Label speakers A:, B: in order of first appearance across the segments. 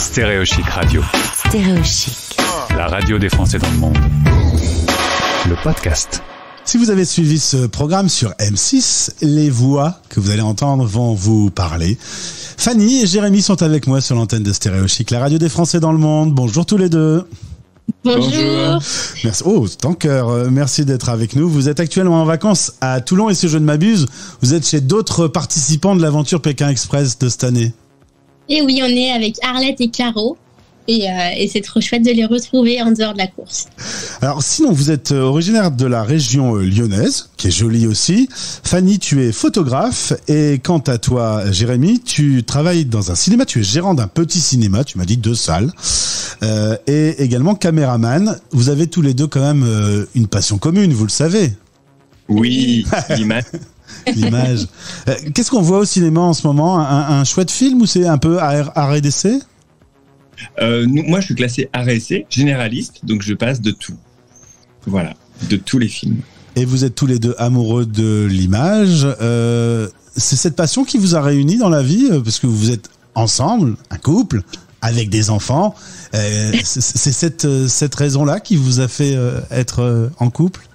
A: Stéréochic Radio.
B: Stéréochic.
A: La radio des Français dans le monde. Le podcast.
C: Si vous avez suivi ce programme sur M6, les voix que vous allez entendre vont vous parler. Fanny et Jérémy sont avec moi sur l'antenne de Stéréochic, la radio des Français dans le monde. Bonjour tous les deux.
D: Bonjour.
C: Merci. Oh, cœur. Euh, merci d'être avec nous. Vous êtes actuellement en vacances à Toulon et si je ne m'abuse, vous êtes chez d'autres participants de l'aventure Pékin Express de cette année.
D: Et oui, on est avec Arlette et Caro. Et, euh, et c'est trop chouette de les retrouver en dehors de la course.
C: Alors sinon, vous êtes euh, originaire de la région euh, lyonnaise, qui est jolie aussi. Fanny, tu es photographe. Et quant à toi, Jérémy, tu travailles dans un cinéma. Tu es gérant d'un petit cinéma, tu m'as dit deux salles. Euh, et également caméraman. Vous avez tous les deux quand même euh, une passion commune, vous le savez.
E: Oui, l'image.
C: L'image. Euh, Qu'est-ce qu'on voit au cinéma en ce moment? Un, un chouette film ou c'est un peu arrêt d'essai?
E: Euh, moi, je suis classé RSC, généraliste, donc je passe de tout. Voilà, de tous les films.
C: Et vous êtes tous les deux amoureux de l'image. Euh, c'est cette passion qui vous a réunis dans la vie euh, parce que vous êtes ensemble, un couple, avec des enfants. Euh, c'est cette, cette raison-là qui vous a fait être en couple?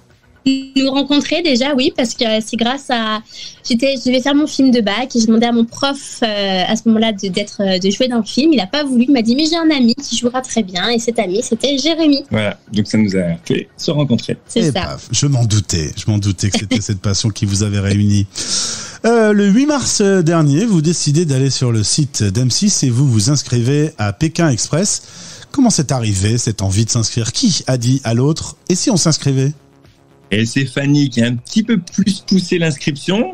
D: Nous rencontrer déjà, oui, parce que c'est grâce à. J'étais, je devais faire mon film de bac et j'ai demandé à mon prof euh, à ce moment-là de, d'être, euh, de jouer dans le film. Il n'a pas voulu. Il m'a dit mais j'ai un ami qui jouera très bien et cet ami c'était Jérémy.
E: Voilà, donc ça nous a fait se rencontrer.
D: C'est
C: Eh
D: ça.
C: paf, je m'en doutais, je m'en doutais que c'était cette passion qui vous avait réunis. Euh, le 8 mars dernier, vous décidez d'aller sur le site d'M6 et vous vous inscrivez à Pékin Express. Comment c'est arrivé, cette envie de s'inscrire? Qui a dit à l'autre Et si on s'inscrivait?
E: Et c'est Fanny qui a un petit peu plus poussé l'inscription.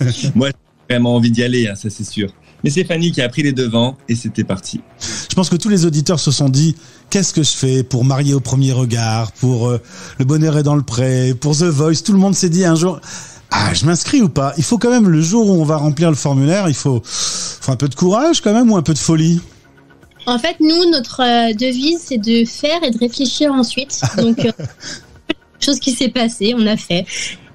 E: moi, j'ai vraiment envie d'y aller, hein, ça c'est sûr. Mais c'est Fanny qui a pris les devants et c'était parti.
C: Je pense que tous les auditeurs se sont dit qu'est-ce que je fais pour marier au premier regard, pour euh, le bonheur est dans le pré, pour The Voice. Tout le monde s'est dit un jour ah je m'inscris ou pas? Il faut quand même le jour où on va remplir le formulaire, il faut, faut un peu de courage quand même ou un peu de folie?
D: En fait, nous, notre euh, devise, c'est de faire et de réfléchir ensuite. Donc, euh, chose qui s'est passée, on a fait.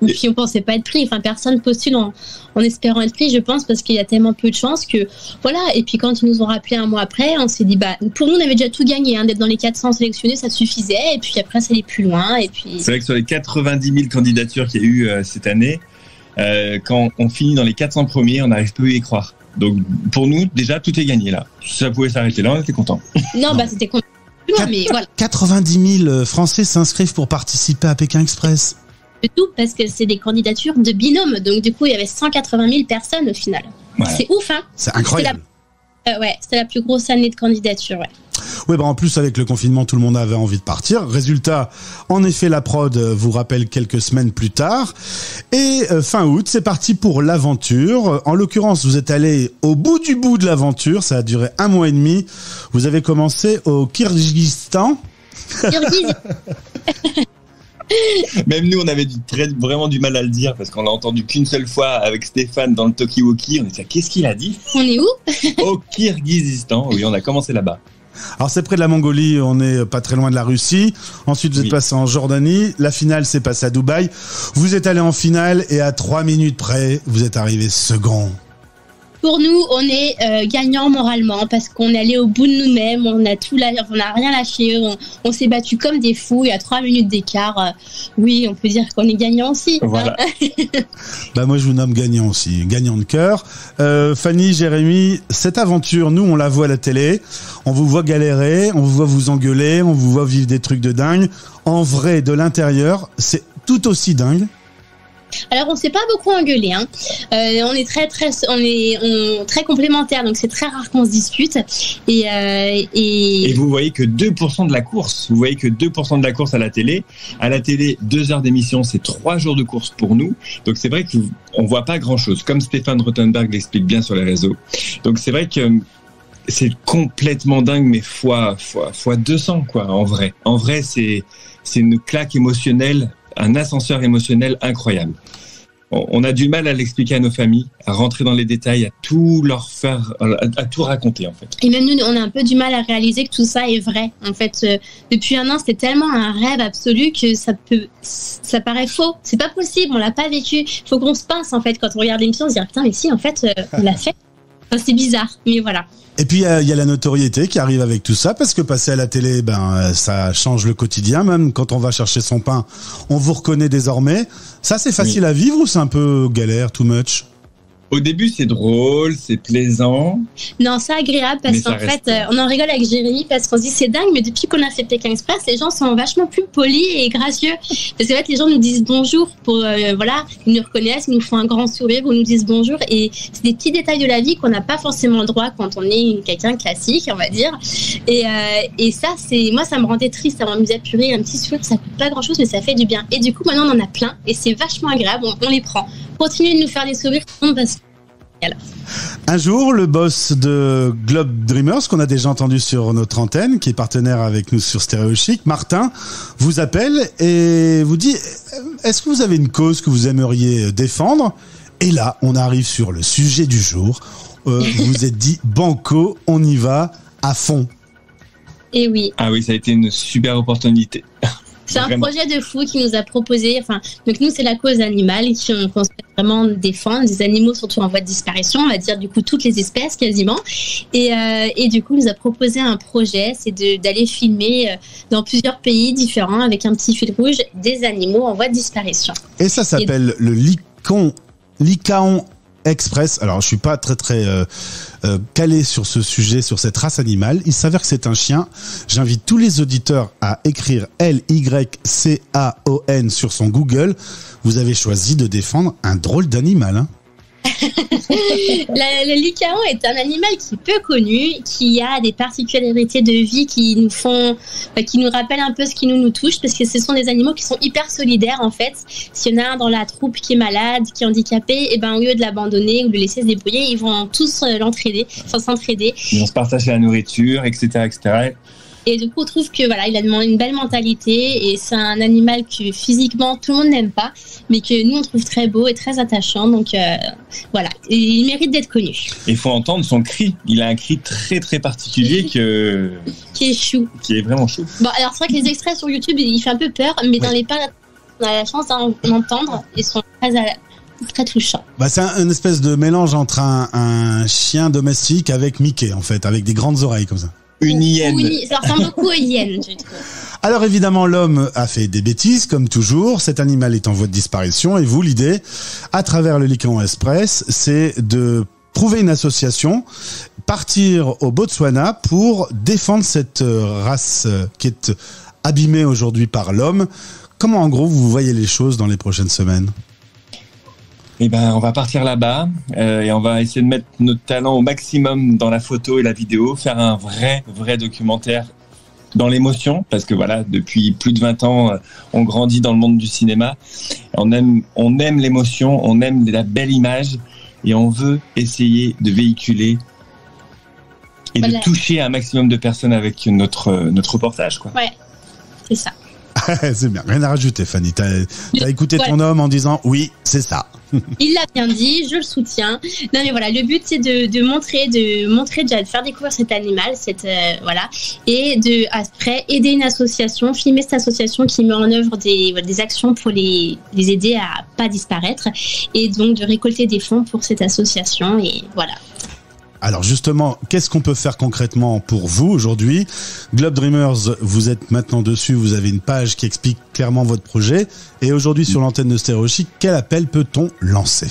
D: Et puis, on pensait pas être pris. Enfin, personne postule en, en espérant être pris, je pense, parce qu'il y a tellement peu de chances que, voilà. Et puis, quand ils nous ont rappelé un mois après, on s'est dit, bah, pour nous, on avait déjà tout gagné, hein, d'être dans les 400 sélectionnés, ça suffisait. Et puis après, ça allait plus loin. Et puis,
E: C'est vrai que sur les 90 000 candidatures qu'il y a eu euh, cette année, euh, quand on finit dans les 400 premiers, on n'arrive plus à y croire. Donc pour nous, déjà, tout est gagné là. Ça pouvait s'arrêter là, on était content.
D: non, bah, c'était con- mais voilà.
C: 90 000 Français s'inscrivent pour participer à Pékin Express.
D: Tout, parce que c'est des candidatures de binôme. Donc, du coup, il y avait 180 000 personnes au final. C'est ouf, hein.
C: C'est incroyable.
D: Euh, ouais, c'était la plus grosse année de candidature, ouais.
C: Oui, bah en plus avec le confinement, tout le monde avait envie de partir. Résultat, en effet, la prod euh, vous rappelle quelques semaines plus tard. Et euh, fin août, c'est parti pour l'aventure. En l'occurrence, vous êtes allé au bout du bout de l'aventure. Ça a duré un mois et demi. Vous avez commencé au Kyrgyzstan.
D: Kirghiz,
E: Même nous, on avait du- très, vraiment du mal à le dire parce qu'on l'a entendu qu'une seule fois avec Stéphane dans le Tokiwoki. On était là, qu'est-ce qu'il a dit?
D: On est où?
E: Au Kyrgyzstan. Oui, on a commencé là-bas.
C: Alors c'est près de la Mongolie, on est pas très loin de la Russie. Ensuite, vous êtes
E: Oui.
C: passé en Jordanie. La finale s'est passée à Dubaï. Vous êtes allé en finale et à trois minutes près, vous êtes arrivé second.
D: Pour nous, on est euh, gagnant moralement parce qu'on est allé au bout de nous-mêmes, on a tout la... on n'a rien lâché, on, on s'est battu comme des fous et à trois minutes d'écart, euh, oui, on peut dire qu'on est gagnant aussi. hein.
C: Bah moi je vous nomme gagnant aussi, gagnant de cœur. Euh, Fanny, Jérémy, cette aventure, nous on la voit à la télé, on vous voit galérer, on vous voit vous engueuler, on vous voit vivre des trucs de dingue. En vrai, de l'intérieur, c'est tout aussi dingue.
D: Alors on s'est pas beaucoup engueulé, hein. Euh, on est très très on est très complémentaires, donc c'est très rare qu'on se dispute. Et, euh,
E: vous voyez que 2% de la course. Vous voyez que 2% de la course à la télé. À la télé, deux heures d'émission, c'est trois jours de course pour nous. Donc c'est vrai qu'on voit pas grand chose, comme Stéphane Rothenberg l'explique bien sur les réseaux. Donc c'est vrai que c'est complètement dingue, mais fois, fois, fois 200, quoi, en vrai. En vrai, c'est une claque émotionnelle, un ascenseur émotionnel incroyable. On a du mal à l'expliquer à nos familles, à rentrer dans les détails, à tout leur faire, à, tout raconter, en fait.
D: Et même nous, on a un peu du mal à réaliser que tout ça est vrai. En fait, euh, depuis un an, c'était tellement un rêve absolu que ça peut, ça paraît faux. C'est pas possible, on l'a pas vécu. Faut qu'on se pince en fait quand on regarde l'émission, on se dit ah, putain mais si en fait euh, on l'a fait. Enfin, c'est bizarre, mais voilà.
C: Et puis il y, a- il y a la notoriété qui arrive avec tout ça, parce que passer à la télé, ben euh, ça change le quotidien. Même quand on va chercher son pain, on vous reconnaît désormais. Ça, c'est facile à vivre ou c'est un peu galère, too much?
E: Au début, c'est drôle, c'est plaisant.
D: Non, c'est agréable parce qu'en fait, euh, on en rigole avec Jérémy parce qu'on se dit c'est dingue, mais depuis qu'on a fait Pékin Express, les gens sont vachement plus polis et gracieux. Parce qu'en fait, les gens nous disent bonjour pour, euh, voilà, ils nous reconnaissent, ils nous font un grand sourire ou nous disent bonjour. Et c'est des petits détails de la vie qu'on n'a pas forcément le droit quand on est quelqu'un classique, on va dire. Et, euh, et ça, c'est, moi, ça me rendait triste, ça m'amusait purée, un petit sourire, ça coûte pas grand chose, mais ça fait du bien. Et du coup, maintenant, on en a plein et c'est vachement agréable, on, on les prend. Continuez de nous faire des sourires, parce que
C: Un jour, le boss de Globe Dreamers, qu'on a déjà entendu sur notre antenne, qui est partenaire avec nous sur Stéréo Chic, Martin, vous appelle et vous dit Est-ce que vous avez une cause que vous aimeriez défendre? Et là, on arrive sur le sujet du jour. Euh, vous vous êtes dit Banco, on y va à fond.
D: Et oui.
E: Ah oui, ça a été une super opportunité.
D: C'est un
E: Vraiment.
D: projet de fou qui nous a proposé. Enfin, donc nous, c'est la cause animale qui on qu'on souhaite vraiment défendre des animaux surtout en voie de disparition. On va dire du coup toutes les espèces quasiment. Et, euh, et du coup, il nous a proposé un projet, c'est de- d'aller filmer euh, dans plusieurs pays différents avec un petit fil rouge des animaux en voie de disparition.
C: Et ça s'appelle le Licon, Licaon Express. Alors, je suis pas très très euh, euh, calé sur ce sujet, sur cette race animale. Il s'avère que c'est un chien. J'invite tous les auditeurs à écrire L Y C A O N sur son Google. Vous avez choisi de défendre un drôle d'animal. Hein.
D: Le licaon est un animal qui est peu connu, qui a des particularités de vie qui nous font, enfin, qui nous rappellent un peu ce qui nous touche, parce que ce sont des animaux qui sont hyper solidaires en fait. S'il y en a un dans la troupe qui est malade, qui est handicapé, et ben au lieu de l'abandonner ou de le laisser se débrouiller, ils vont tous euh, l'entraider, s'entraider.
E: On se partage la nourriture, etc., etc.
D: Et du coup, on trouve que voilà, il a une belle mentalité et c'est un animal que physiquement tout le monde n'aime pas, mais que nous on trouve très beau et très attachant. Donc euh, voilà, et il mérite d'être connu.
E: Il faut entendre son cri. Il a un cri très très particulier que...
D: Qui est chou.
E: qui est vraiment chaud.
D: Bon, alors c'est vrai que les extraits sur YouTube, il fait un peu peur, mais dans les pas, on a la chance d'en entendre. Ils sont très, à- très touchants.
C: Bah, c'est un, une espèce de mélange entre un, un chien domestique avec Mickey, en fait, avec des grandes oreilles comme ça.
E: Une hyène.
D: Oui, ça ressemble beaucoup aux hyènes, trouve.
C: Alors évidemment, l'homme a fait des bêtises, comme toujours. Cet animal est en voie de disparition. Et vous, l'idée, à travers le Lican Express, c'est de trouver une association, partir au Botswana pour défendre cette euh, race euh, qui est abîmée aujourd'hui par l'homme. Comment, en gros, vous voyez les choses dans les prochaines semaines?
E: Eh ben, on va partir là-bas euh, et on va essayer de mettre notre talent au maximum dans la photo et la vidéo, faire un vrai, vrai documentaire dans l'émotion, parce que voilà, depuis plus de 20 ans, euh, on grandit dans le monde du cinéma. On aime, on aime l'émotion, on aime la belle image, et on veut essayer de véhiculer et
D: Voilà.
E: de toucher un maximum de personnes avec notre notre reportage, quoi.
D: Ouais, c'est ça.
C: C'est bien, rien à rajouter, Fanny. T'as as écouté
D: Ouais.
C: ton homme en disant oui, c'est ça.
D: Il l'a bien dit, je le soutiens. Non mais voilà, le but c'est de, de montrer, de montrer déjà de faire découvrir cet animal, cette euh, voilà, et de après aider une association, filmer cette association qui met en œuvre des actions pour les, les aider à pas disparaître, et donc de récolter des fonds pour cette association et voilà.
C: Alors justement, qu'est-ce qu'on peut faire concrètement pour vous aujourd'hui? Globe Dreamers, vous êtes maintenant dessus, vous avez une page qui explique clairement votre projet. Et aujourd'hui sur l'antenne de Stéréo Chic, quel appel peut-on lancer?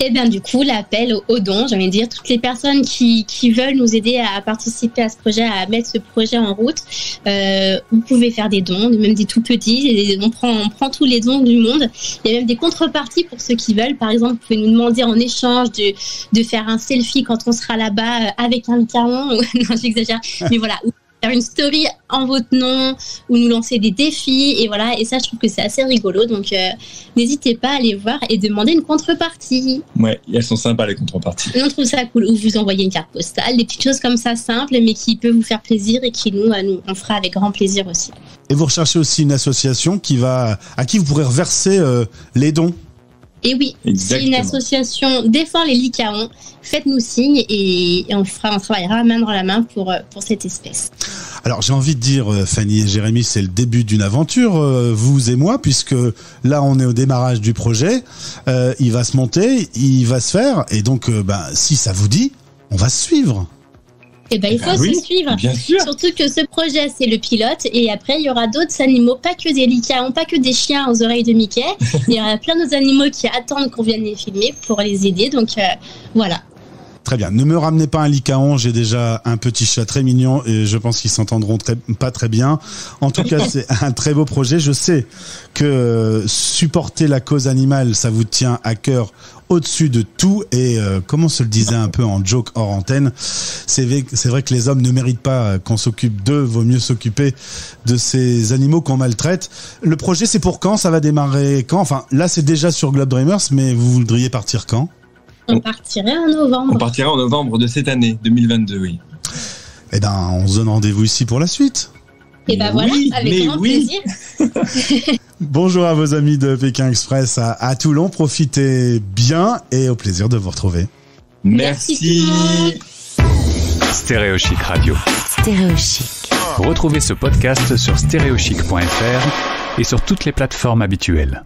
D: Et bien du coup, l'appel dons, j'ai envie de dire, toutes les personnes qui, qui veulent nous aider à participer à ce projet, à mettre ce projet en route, euh, vous pouvez faire des dons, même des tout petits, on, prend, on prend tous les dons du monde. Il y a même des contreparties pour ceux qui veulent. Par exemple, vous pouvez nous demander en échange de, de faire un selfie quand on sera là-bas euh, avec un licaron. non, j'exagère, mais voilà. Faire une story en votre nom ou nous lancer des défis et voilà et ça je trouve que c'est assez rigolo donc euh, n'hésitez pas à aller voir et demander une contrepartie
E: Ouais, elles sont sympas les contreparties.
D: on trouve ça cool. Ou vous envoyez une carte postale, des petites choses comme ça simples, mais qui peuvent vous faire plaisir et qui nous, nous on fera avec grand plaisir aussi.
C: Et vous recherchez aussi une association qui va, à qui vous pourrez reverser euh, les dons?
D: Et oui, si une association défend les licaons, faites-nous signe et, on fera, on travaillera main dans la main pour, euh, pour cette espèce.
C: Alors j'ai envie de dire, euh, Fanny et Jérémy, c'est le début d'une aventure, euh, vous et moi, puisque là on est au démarrage du projet. Euh, il va se monter, il va se faire, et donc euh, ben, si ça vous dit, on va se suivre.
D: Eh ben, il faut
E: Ah
D: se
E: oui,
D: suivre.
E: Bien sûr.
D: Surtout que ce projet, c'est le pilote. Et après, il y aura d'autres animaux, pas que des licaons, pas que des chiens aux oreilles de Mickey. Il y aura plein d'autres animaux qui attendent qu'on vienne les filmer pour les aider. Donc, euh, voilà.
C: Très bien. Ne me ramenez pas un licaon, j'ai déjà un petit chat très mignon et je pense qu'ils s'entendront très, pas très bien. En tout cas, c'est un très beau projet. Je sais que euh, supporter la cause animale, ça vous tient à cœur au-dessus de tout et euh, comme on se le disait un peu en joke hors antenne, c'est vrai, que les hommes ne méritent pas euh, qu'on s'occupe d'eux, vaut mieux s'occuper de ces animaux qu'on maltraite. Le projet c'est pour quand? Ça va démarrer quand? Enfin là c'est déjà sur Globe Dreamers mais vous voudriez partir quand?
D: On partirait en novembre.
E: On partira en novembre de cette année, 2022, oui.
C: Eh ben on se donne rendez-vous ici pour la suite.
D: Et ben
E: Mais
D: voilà,
E: oui,
D: avec grand
E: oui.
D: plaisir.
C: Bonjour à vos amis de Pékin Express à, à Toulon. Profitez bien et au plaisir de vous retrouver.
D: Merci.
A: Stéréochic Radio.
B: Stéréochic.
A: Retrouvez ce podcast sur stéréochic.fr et sur toutes les plateformes habituelles.